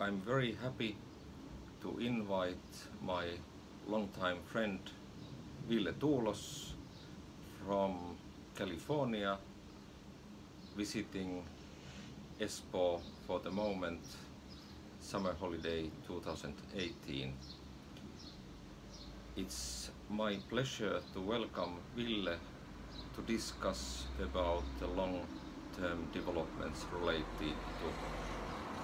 I'm very happy to invite my longtime friend Ville Tuulos from California visiting Espoo for the moment summer holiday 2018. It's my pleasure to welcome Ville to discuss about the long-term developments related to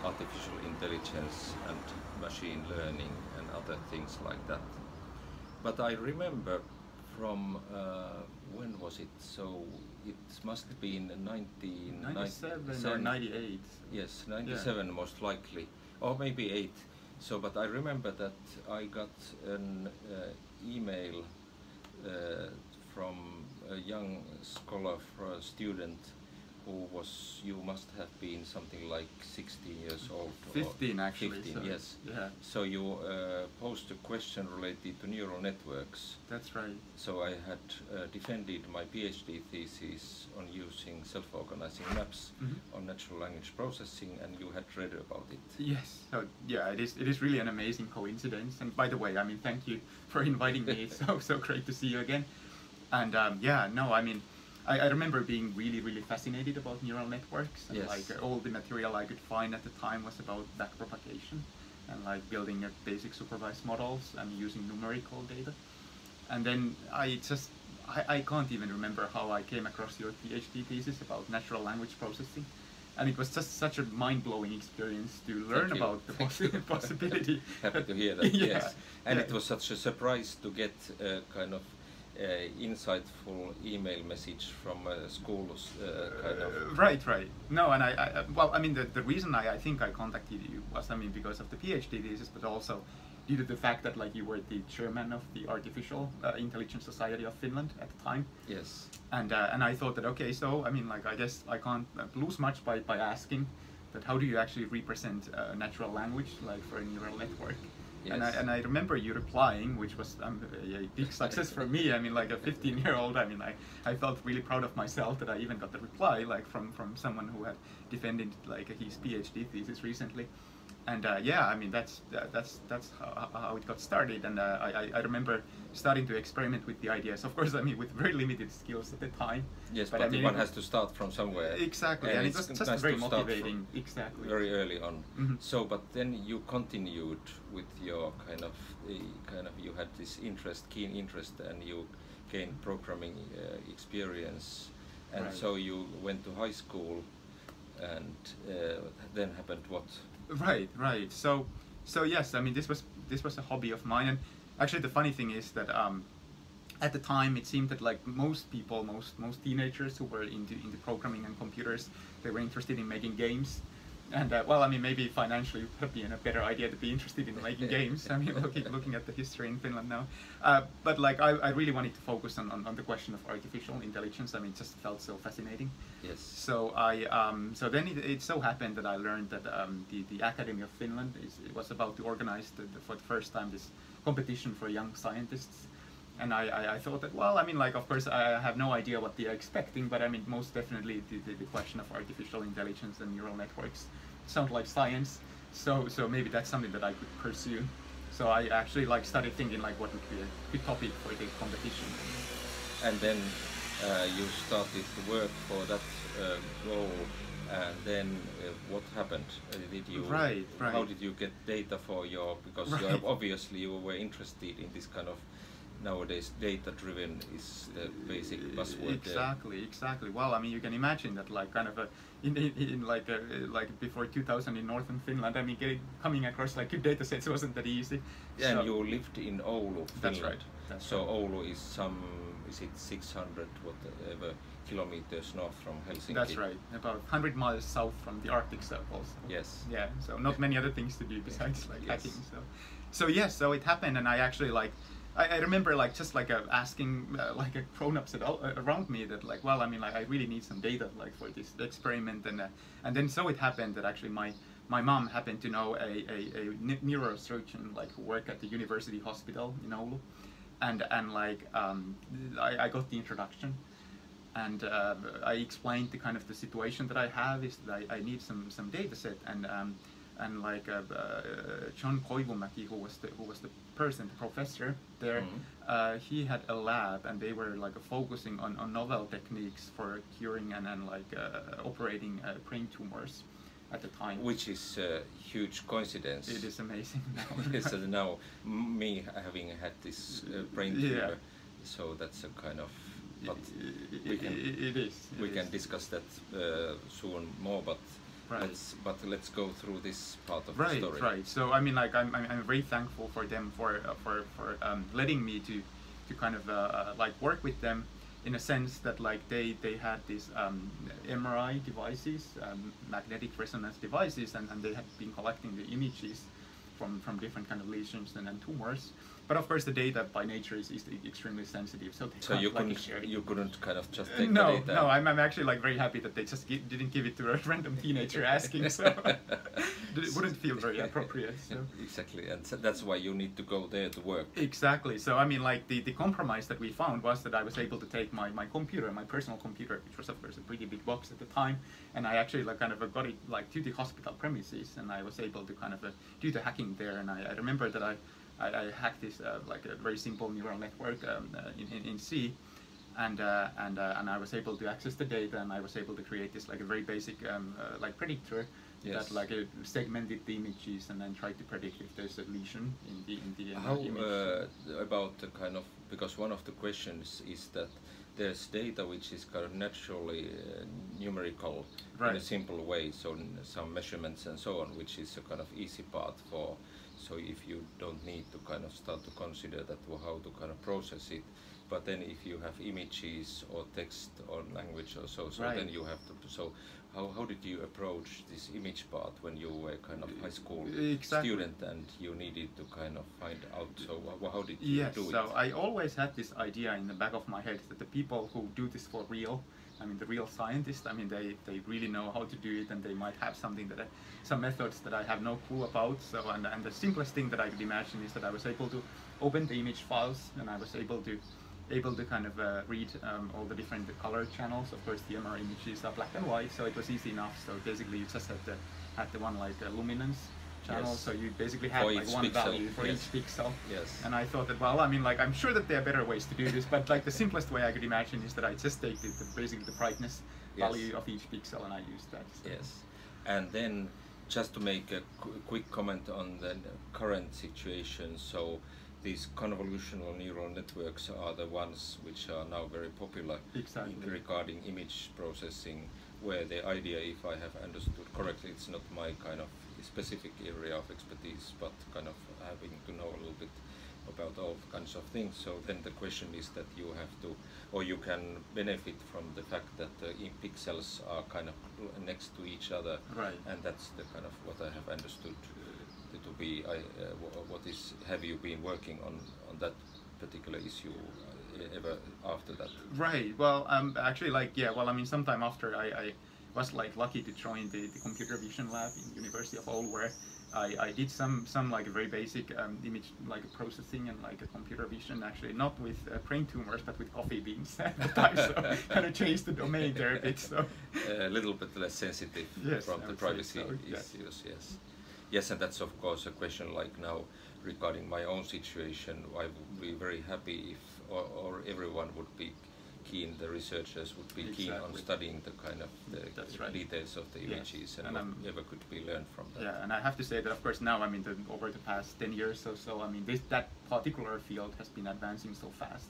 artificial intelligence and machine learning and other things like that. But I remember from uh, when was it? So it must have been 97 or 98. Yes, 97 most likely, or maybe 8. So, but I remember that I got an uh, email uh, from a young scholar, a student who was, you must have been something like 16 years old. 15 actually. 15, so, yes. Yeah, So you uh, posed a question related to neural networks. that's right. So I had uh, defended my PhD thesis on using self-organizing maps Mhm. on natural language processing, and you had read about it. Yes. So yeah, it is. It is really an amazing coincidence. And by the way, I mean, thank you for inviting me. It's so so great to see you again. And um, yeah, no, I mean, I, I remember being really really fascinated about neural networks. And Yes. like uh, all the material I could find at the time was about backpropagation and like building a basic supervised models and using numerical data. And then I just I, I can't even remember how I came across your PhD thesis about natural language processing. And it was just such a mind-blowing experience to learn about the possi- possibility. Happy to hear that. Yeah, Yes, and yeah. it was such a surprise to get a kind of uh, insightful email message from a school's uh, kind of. Uh, right, right. No, and I, I well, I mean, the, the reason I, I think I contacted you was, I mean, because of the PhD thesis, but also due to the fact that like you were the chairman of the Artificial uh, Intelligence Society of Finland at the time, Yes. and uh, and I thought that okay, so I mean, like I guess I can't uh, lose much by by asking that how do you actually represent uh, natural language like for a neural network. And I, and I remember you replying, which was um, a, big success for me. I mean, like a 15-year-old, I mean, I, I felt really proud of myself that I even got the reply, like from, from someone who had defended like his PhD thesis recently. And uh, yeah, I mean, that's that's that's how, how it got started. And uh, I, I- remember starting to experiment with the ideas. Of course, I mean, with very limited skills at the time. Yes, But but, I mean, one has to start from somewhere. Exactly, and, it it's was just nice very to start from motivating. Exactly. Very early on. Mhm. So, but then you continued with your kind of, uh, kind of, you had this interest, keen interest, and you gained programming uh, experience, and Right. so you went to high school, and uh, then happened what? Right, right. So, so yes, I mean this was this was a hobby of mine, and actually the funny thing is that um, at the time it seemed that like most people, most most teenagers who were into into programming and computers, they were interested in making games. And uh, well, I mean, maybe financially it would have been a better idea to be interested in making games. I mean, looking looking at the history in Finland now, uh, but like I, I really wanted to focus on, on, on the question of artificial intelligence. I mean, it just felt so fascinating. Yes. So I um, so then it, it so happened that I learned that um, the the Academy of Finland is it was about to organize the, the, for the first time this competition for young scientists, and I, I, I thought that well I mean like of course I have no idea what they are expecting, but I mean most definitely the, the, the question of artificial intelligence and neural networks sound like science, so so maybe that's something that I could pursue. So I actually like started thinking like what would be a good topic for the competition. And then uh, you started to work for that uh, goal, and then uh, what happened? Uh, did you? Right, right. How did you get data for your? Because Right. obviously you were interested in this kind of nowadays data-driven is the basic buzzword. there. Exactly, exactly. Well, I mean, you can imagine that, like, kind of a in, in, in like a, like before 2000 in northern Finland. I mean, getting coming across like good data sets wasn't that easy. Yeah, So- and you lived in Oulu, Finland. That's right, that's so right. Oulu is some, is it 600 whatever kilometers north from Helsinki? That's right. About 100 miles south from the Arctic Circle. So. Yes. Yeah. So not many other things to do besides like Yes. hacking. So, so yes. So it happened, and I actually like. I, I remember like just like uh, asking uh, like uh, grown-ups uh, around me that like well I mean like I really need some data like for this experiment and uh, and then so it happened that actually my my mom happened to know a, a, a neurosurgeon like who worked at the university hospital in Oulu and and like um, I, I got the introduction and uh, I explained the kind of the situation that I have is that I, I need some some data set and um, and like uh, uh, Juha Koivukangas, who was the who was the person, the professor there, Mhm. uh, he had a lab, and they were like focusing on, on novel techniques for curing and, and like uh, operating uh, brain tumors at the time. Which is a huge coincidence. it is amazing now. yes, and now me having had this uh, brain Yeah. tumor, so that's a kind of. But I- I- we can- it is. it we can is. discuss that uh, soon more. But Right. but let's go through this part of right the story. right so i mean like i'm, I'm, I'm very thankful for them for uh, for for um, letting me to to kind of uh, uh, like work with them in a sense that like they they had these um, mri devices um, magnetic resonance devices and, and they had been collecting the images from from different kind of lesions and, and tumors but of course the data by nature is, is extremely sensitive so So you like, couldn't you couldn't kind of just take no, the data. no, I'm, I'm actually like very happy that they just gi- didn't give it to a random teenager asking, so it wouldn't feel very appropriate. So. Exactly, and so that's why you need to go there to work. Exactly. So I mean, like the, the compromise that we found was that I was able to take my, my computer, my personal computer, which was of course a pretty big box at the time, and I actually like kind of uh, got it like to the hospital premises, and I was able to kind of uh, do the hacking there. And I, I remember that I, I, I hacked this uh, like a very simple neural network um, uh, in, in, in C. And uh, and uh, and I was able to access the data, and I was able to create this like a very basic um, uh, like predictor Yes. that like uh, segmented the images and then tried to predict if there's a lesion in the in the How image. uh, about the kind of because one of the questions is that there's data which is kind of naturally uh, numerical in a simple way, so n- some measurements and so on, which is a kind of easy part for. So if you don't need to kind of start to consider that how to kind of process it, but then if you have images or text or language or so, so then you have to. So how how did you approach this image part when you were kind of high school Exactly. student and you needed to kind of find out? So how did you Yes, do so it? I always had this idea in the back of my head that the people who do this for real, I mean the real scientists, I mean they, they really know how to do it and they might have something that I, some methods that I have no clue about. So and, and the simplest thing that I could imagine is that I was able to open the image files and I was able to able to kind of uh, read um, all the different color channels. Of course, the MR images are black and white, so it was easy enough. So basically, you just had the had the one like uh, luminance channel. Yes. So you basically had For like one value for yes. each pixel. Yes. And I thought that, well, I mean, like, I'm sure that there are better ways to do this, but like the simplest way I could imagine is that I just take the, the basically the brightness Yes. value of each pixel and I use that. So. Yes, and then just to make a qu- quick comment on the current situation, so these convolutional neural networks are the ones which are now very popular Exactly. regarding image processing, where the idea, if I have understood correctly, it's not my kind of specific area of expertise, but kind of having to know a little bit about all kinds of things. So then the question is that you have to, or you can benefit from the fact that the pixels are kind of next to each other, Right. and that's the kind of what I have understood uh, to be. I, uh, what is have you been working on on that particular issue uh, ever after that? Right. Well, um, actually, like, yeah. Well, I mean, sometime after I, I was like lucky to join the, the computer vision lab in University of Oulu, where I, I did some some like very basic um, image like processing and like a computer vision. Actually, not with uh, brain tumors, but with coffee beans at the time. So kind of changed the domain there a bit. So. a little bit less sensitive Yes, from the privacy so, yeah. issues. Yes, yes, and that's of course a question like now regarding my own situation. I would be very happy if or, or everyone would be keen. The researchers would be keen on studying the kind of the That's right. details of the images and, and I'm- whatever could be learned from that. Yeah, and I have to say that of course now I mean the, over the past ten years or so, I mean this that particular field has been advancing so fast.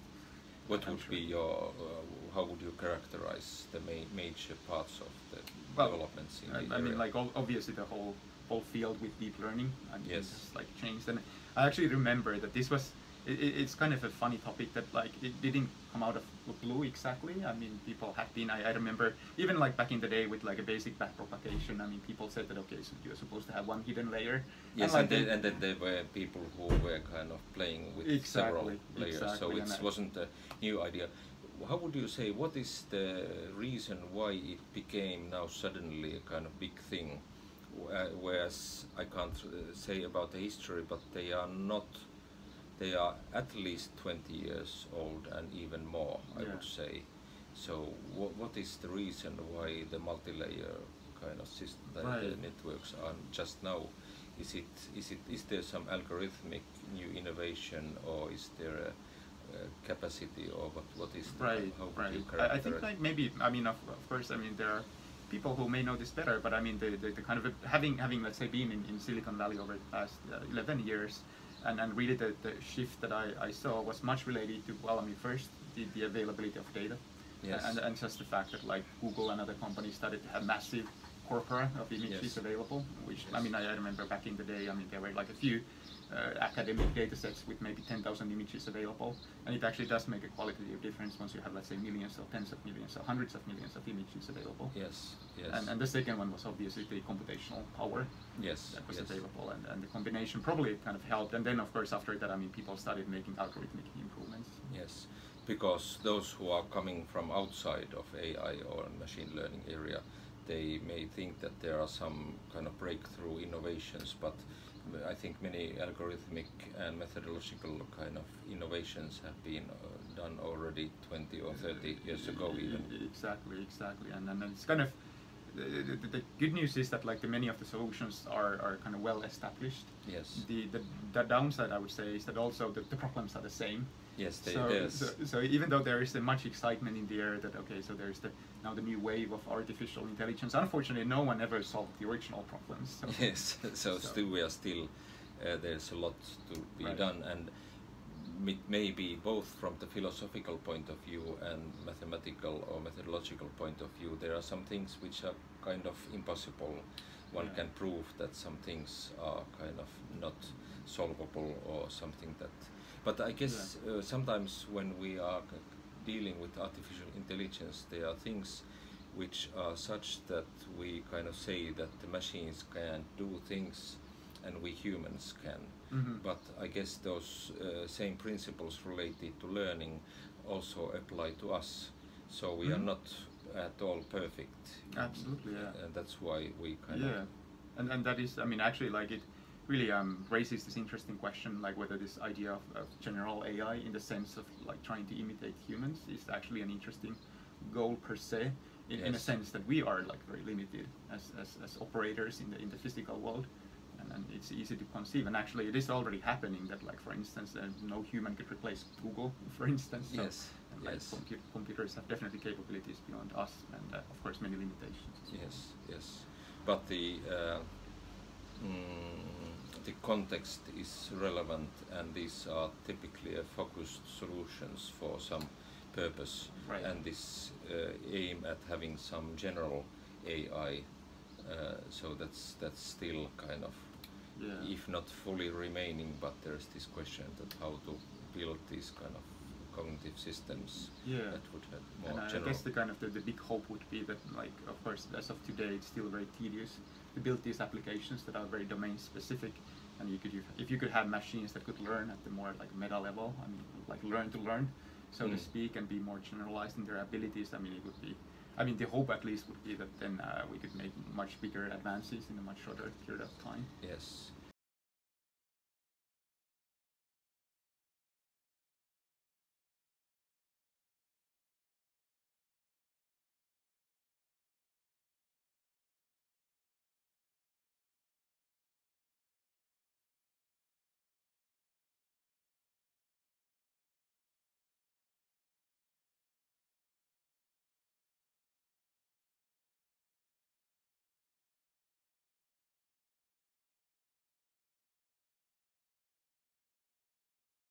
What would sure. be your, uh, how would you characterize the ma- major parts of the Well, developments in I, the I mean, like ob- obviously the whole whole field with deep learning, I mean, Yes. has like changed. And I actually remember that this was. It, it- it's kind of a funny topic that like it didn't come out of blue exactly. I mean, people have been. I, I remember even like back in the day with like a basic backpropagation. I mean, people said that okay, so you're supposed to have one hidden layer. Yes, like and, then, and then there were people who were kind of playing with several Exactly, layers, so it wasn't a new idea. How would you say, what is the reason why it became now suddenly a kind of big thing? Whereas I can't uh, say about the history, but they are not, they are at least 20 years old and even more, I Yeah. would say. So what, what is the reason why the multi-layer kind of system, the, Right. the networks are just now. Is it is it is there some algorithmic new innovation or is there a, a capacity or what what is the, Right, how would you right. I, I think like maybe I mean of, of course I mean there are people who may know this better, but I mean the, the, the kind of having having let's say been in, in Silicon Valley over the past uh, 11 years, and, and really the, the shift that I, I saw was much related to well I mean first the, the availability of data, Yes. and and just the fact that like Google and other companies started to have massive corpora of images Yes. available, which I mean I, I remember back in the day I mean there were like a few Uh, academic data sets with maybe 10,000 images available. And it actually does make a qualitative difference once you have, let's say, millions or tens of millions or hundreds of millions of images available. yes yes And, and the second one was obviously the computational power yes that was yes. available, and, and the combination probably kind of helped. And then, of course, after that, I mean, people started making algorithmic improvements. Yes, because those who are coming from outside of AI or machine learning area, they may think that there are some kind of breakthrough innovations, but I think many algorithmic and methodological kind of innovations have been uh, done already 20 or 30 years ago even. Exactly, exactly. And then it's kind of the, the, the good news is that like the many of the solutions are, are kind of well established. Yes, The, the the downside I would say is that also the, the problems are the same. Yes, they, so, so, so even though there is much excitement in the air that okay, so there's the now the new wave of artificial intelligence. Unfortunately, no one ever solved the original problems. So. Yes, so, So- still we are still uh, there's a lot to be Right. done, and it may be both from the philosophical point of view and mathematical or methodological point of view. There are some things which are kind of impossible. One Yeah. can prove that some things are kind of not solvable or something that. But I guess uh, sometimes when we are dealing with artificial intelligence, there are things which are such that we kind of say that the machines can do things and we humans can. Mhm. But I guess those uh, same principles related to learning also apply to us. So we are Mhm. not at all perfect. Absolutely, yeah. And that's why we kind of yeah of and and that is i mean actually like it really um, raises this interesting question like whether this idea of, of general ai in the sense of like trying to imitate humans is actually an interesting goal per se in, in a sense that we are like very limited as, as, as operators in the in the physical world and, and it's easy to conceive and actually it is already happening that like for instance uh, no human could replace google for instance so, Yes, and, like, yes. compu- computers have definitely capabilities beyond us and uh, of course many limitations. Yes, yes. But the uh, mm, the context is relevant, and these are typically focused solutions for some purpose. Right. And this uh, aim at having some general AI. Uh, so that's that's still kind of, Yeah. if not fully remaining, but there's this question that how to build these kind of cognitive systems Yeah. that would have more And I guess the kind of the, the big hope would be that, like, of course, as of today, it's still very tedious to build these applications that are very domain specific. And you could, if you could have machines that could learn at the more like meta level, I mean, like learn to learn, so to Mm. speak, and be more generalized in their abilities. I mean, it would be. I mean, the hope at least would be that then uh, we could make much bigger advances in a much shorter period of time. Yes,